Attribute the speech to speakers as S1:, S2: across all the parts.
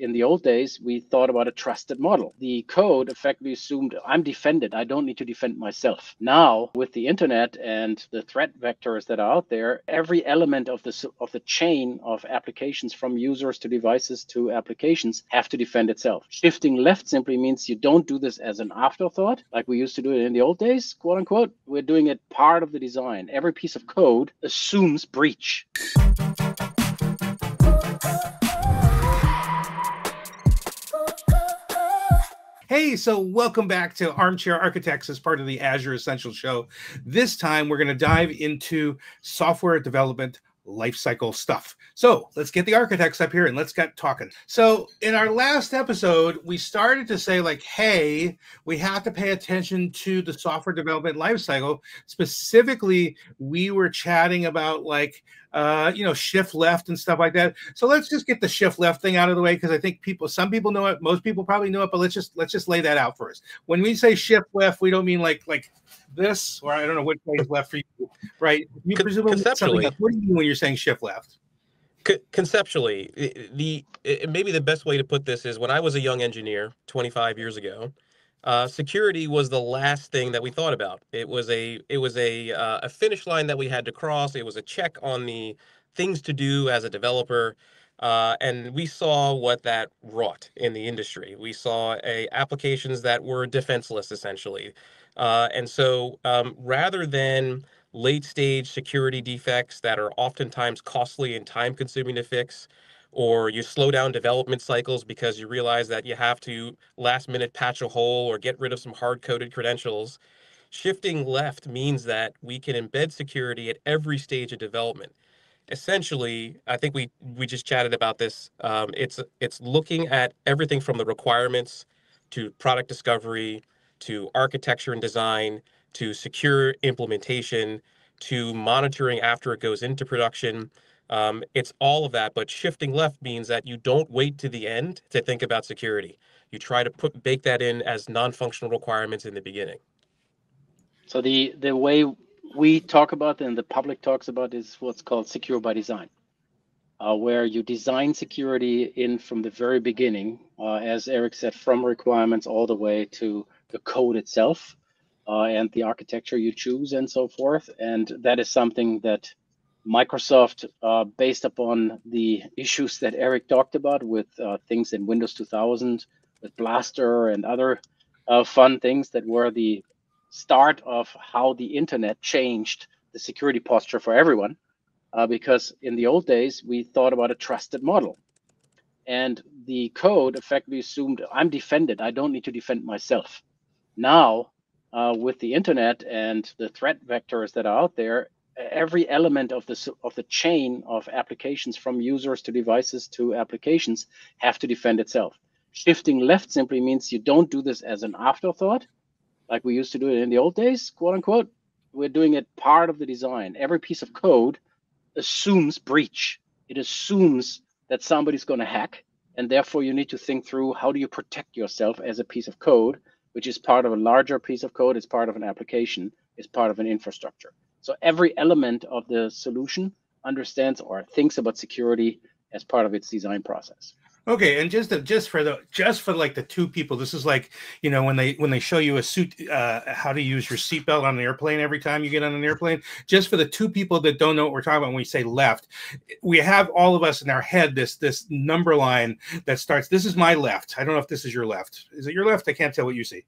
S1: in the old days, we thought about a trusted model. The code effectively assumed I'm defended. I don't need to defend myself. Now, with the internet and the threat vectors that are out there, every element of the of the chain of applications from users to devices to applications have to defend itself. Shifting left simply means you don't do this as an afterthought, like we used to do it in the old days, quote unquote. We're doing it part of the design. Every piece of code assumes breach.
S2: Hey, so welcome back to Armchair Architects as part of the Azure Essential Show. This time we're going to dive into software development lifecycle stuff. So let's get the architects up here and let's get talking. So in our last episode, we started to say like, hey, we have to pay attention to the software development lifecycle. Specifically, we were chatting about like uh, you know, shift left and stuff like that. So let's just get the shift left thing out of the way because I think people, some people know it, most people probably know it, but let's just let's just lay that out first. When we say shift left, we don't mean like like this, or I don't know which way is left for you, right? You
S3: Con- conceptually,
S2: what do you mean when you're saying shift left?
S3: conceptually, the maybe the best way to put this is when I was a young engineer 25 years ago uh, security was the last thing that we thought about. It was a it was a uh, a finish line that we had to cross. It was a check on the things to do as a developer, uh, and we saw what that wrought in the industry. We saw a applications that were defenseless essentially, uh, and so um, rather than late stage security defects that are oftentimes costly and time consuming to fix or you slow down development cycles because you realize that you have to last minute patch a hole or get rid of some hard coded credentials. Shifting left means that we can embed security at every stage of development. Essentially, I think we we just chatted about this. Um, it's it's looking at everything from the requirements to product discovery to architecture and design to secure implementation to monitoring after it goes into production um, it's all of that, but shifting left means that you don't wait to the end to think about security. You try to put bake that in as non-functional requirements in the beginning.
S1: So the the way we talk about and the public talks about is what's called secure by design, uh, where you design security in from the very beginning, uh, as Eric said, from requirements all the way to the code itself uh, and the architecture you choose and so forth. And that is something that Microsoft, uh, based upon the issues that Eric talked about with uh, things in Windows 2000, with Blaster and other uh, fun things that were the start of how the internet changed the security posture for everyone. Uh, because in the old days, we thought about a trusted model. And the code effectively assumed I'm defended. I don't need to defend myself. Now, uh, with the internet and the threat vectors that are out there, every element of the of the chain of applications from users to devices to applications have to defend itself. Shifting left simply means you don't do this as an afterthought, like we used to do it in the old days, quote unquote. We're doing it part of the design. Every piece of code assumes breach. It assumes that somebody's going to hack, and therefore you need to think through how do you protect yourself as a piece of code, which is part of a larger piece of code, it's part of an application, it's part of an infrastructure. So every element of the solution understands or thinks about security as part of its design process.
S2: Okay, and just to, just for the just for like the two people, this is like you know when they when they show you a suit uh, how to use your seatbelt on an airplane every time you get on an airplane. Just for the two people that don't know what we're talking about when we say left, we have all of us in our head this this number line that starts. This is my left. I don't know if this is your left. Is it your left? I can't tell what you see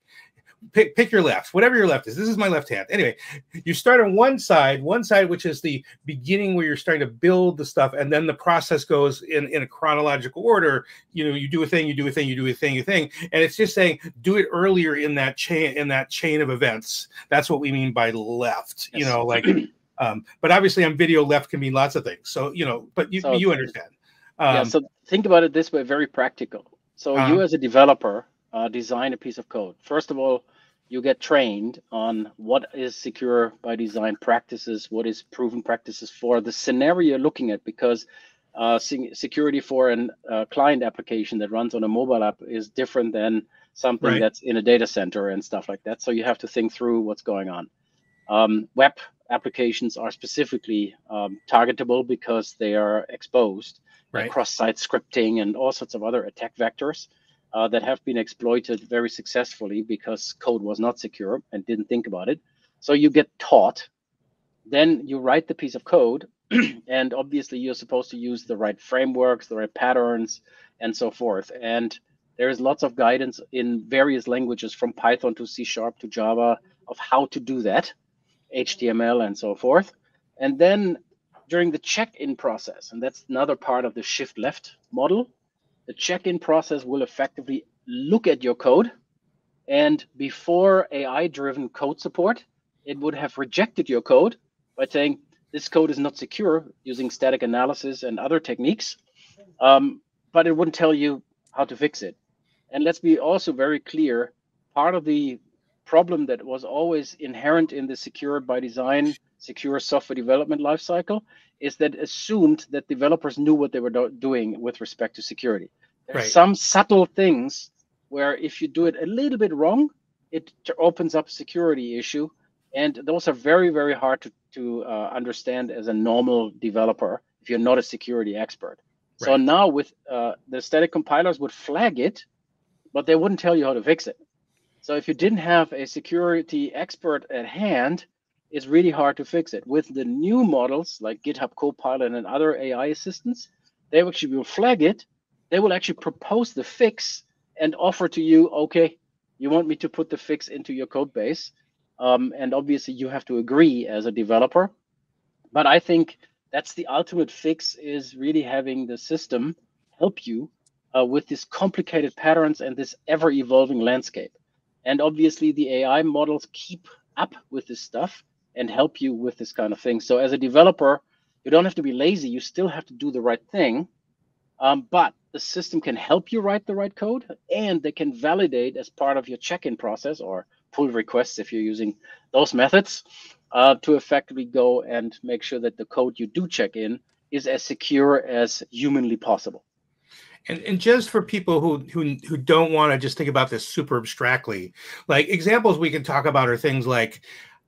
S2: pick, pick your left, whatever your left is. This is my left hand. Anyway, you start on one side, one side, which is the beginning where you're starting to build the stuff, and then the process goes in, in a chronological order. You know, you do a thing, you do a thing, you do a thing, you thing. And it's just saying do it earlier in that chain, in that chain of events. That's what we mean by left, yes. you know, like um, but obviously on video left can mean lots of things. So, you know, but you so, you understand.
S1: Um, yeah, so think about it this way, very practical. So uh-huh. you as a developer uh, design a piece of code. First of all, you get trained on what is secure by design practices, what is proven practices for the scenario you're looking at, because uh, security for a uh, client application that runs on a mobile app is different than something right. that's in a data center and stuff like that. So you have to think through what's going on. Um, web applications are specifically um, targetable because they are exposed
S2: right.
S1: cross-site scripting and all sorts of other attack vectors uh, that have been exploited very successfully because code was not secure and didn't think about it. So you get taught, then you write the piece of code, and obviously you're supposed to use the right frameworks, the right patterns, and so forth. And there's lots of guidance in various languages from Python to C Sharp to Java of how to do that, HTML and so forth. And then during the check-in process, and that's another part of the shift left model, the check-in process will effectively look at your code. And before AI-driven code support, it would have rejected your code by saying this code is not secure using static analysis and other techniques, um, but it wouldn't tell you how to fix it. And let's be also very clear, part of the problem that was always inherent in the secure by design, secure software development lifecycle is that assumed that developers knew what they were do doing with respect to security. There right. are some subtle things where if you do it a little bit wrong, it opens up a security issue. And those are very, very hard to, to uh, understand as a normal developer if you're not a security expert. Right. So now with uh, the static compilers would flag it, but they wouldn't tell you how to fix it. So if you didn't have a security expert at hand, it's really hard to fix it. With the new models like GitHub Copilot and other AI assistants, they actually will flag it. They will actually propose the fix and offer to you, okay, you want me to put the fix into your code base. Um, and obviously you have to agree as a developer. But I think that's the ultimate fix is really having the system help you uh, with these complicated patterns and this ever evolving landscape. And obviously the AI models keep up with this stuff and help you with this kind of thing. So as a developer, you don't have to be lazy. You still have to do the right thing. Um, but the system can help you write the right code and they can validate as part of your check-in process or pull requests if you're using those methods uh, to effectively go and make sure that the code you do check in is as secure as humanly possible.
S2: And, and just for people who who who don't want to just think about this super abstractly, like examples we can talk about are things like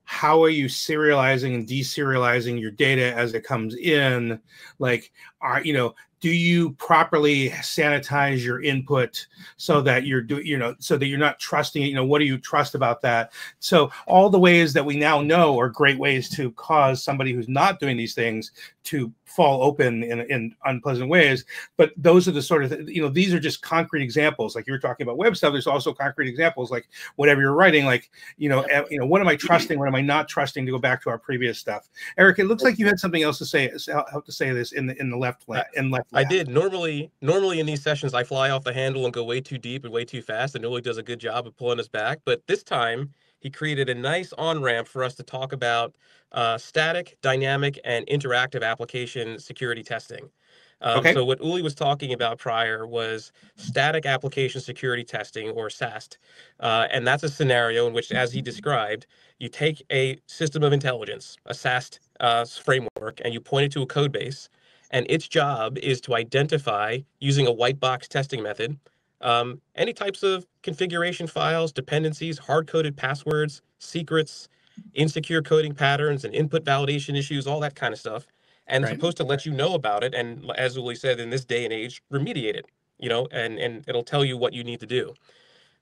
S2: how are you serializing and deserializing your data as it comes in? Like are you know do you properly sanitize your input so that you're doing you know so that you're not trusting it you know what do you trust about that so all the ways that we now know are great ways to cause somebody who's not doing these things to fall open in, in unpleasant ways. But those are the sort of, you know, these are just concrete examples. Like you were talking about web stuff, there's also concrete examples, like whatever you're writing, like, you know, eh, you know, what am I trusting? What am I not trusting to go back to our previous stuff? Eric, it looks like you had something else to say, how to say this in the, in the left, uh, in left.
S3: I did. Normally, normally in these sessions, I fly off the handle and go way too deep and way too fast. And Uli does a good job of pulling us back. But this time, he created a nice on ramp for us to talk about uh, static, dynamic, and interactive application security testing. Um, okay. So what Uli was talking about prior was static application security testing or SAST, uh, and that's a scenario in which, as he described, you take a system of intelligence, a SAST uh, framework, and you point it to a code base, and its job is to identify using a white box testing method um, any types of configuration files, dependencies, hard-coded passwords, secrets, insecure coding patterns, and input validation issues, all that kind of stuff. And right. it's supposed to let you know about it. And as Uli said, in this day and age, remediate it, you know, and, and it'll tell you what you need to do.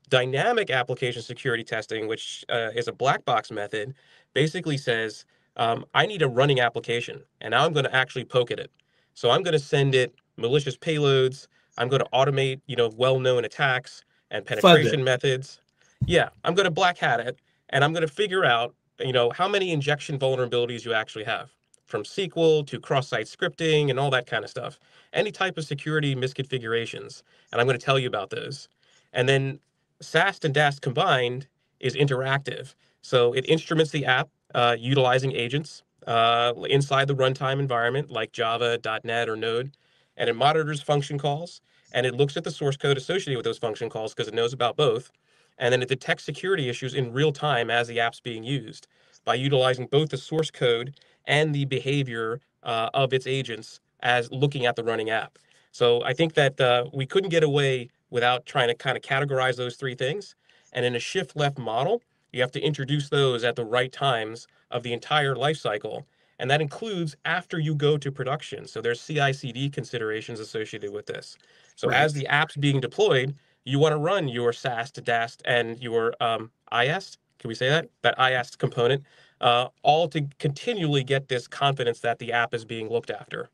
S3: Dynamic application security testing, which uh, is a black box method, basically says, um, I need a running application, and now I'm going to actually poke at it. So I'm going to send it malicious payloads, I'm going to automate, you know, well-known attacks and penetration methods. Yeah, I'm going to black hat it, and I'm going to figure out, you know, how many injection vulnerabilities you actually have, from SQL to cross-site scripting and all that kind of stuff. Any type of security misconfigurations, and I'm going to tell you about those. And then SAST and DAST combined is interactive. So it instruments the app uh, utilizing agents uh, inside the runtime environment like Java, .NET, or Node and it monitors function calls and it looks at the source code associated with those function calls because it knows about both. And then it detects security issues in real time as the app's being used by utilizing both the source code and the behavior uh, of its agents as looking at the running app. So I think that uh, we couldn't get away without trying to kind of categorize those three things. And in a shift left model, you have to introduce those at the right times of the entire life cycle And that includes after you go to production. So there's CI/CD considerations associated with this. So
S2: Right.
S3: as the app's being deployed, you want to run your SAST, DAST, and your um, IAST. Can we say that? That IAST component, uh, all to continually get this confidence that the app is being looked after.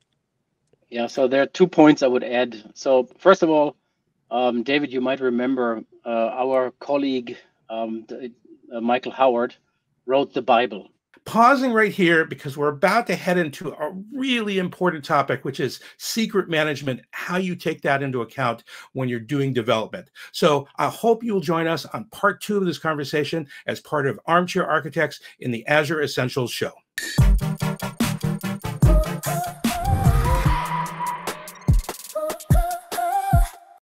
S1: Yeah, so there are two points I would add. So first of all, um, David, you might remember uh, our colleague um, uh, Michael Howard wrote the Bible.
S2: pausing right here because we're about to head into a really important topic, which is secret management, how you take that into account when you're doing development. So I hope you'll join us on part two of this conversation as part of Armchair Architects in the Azure Essentials show.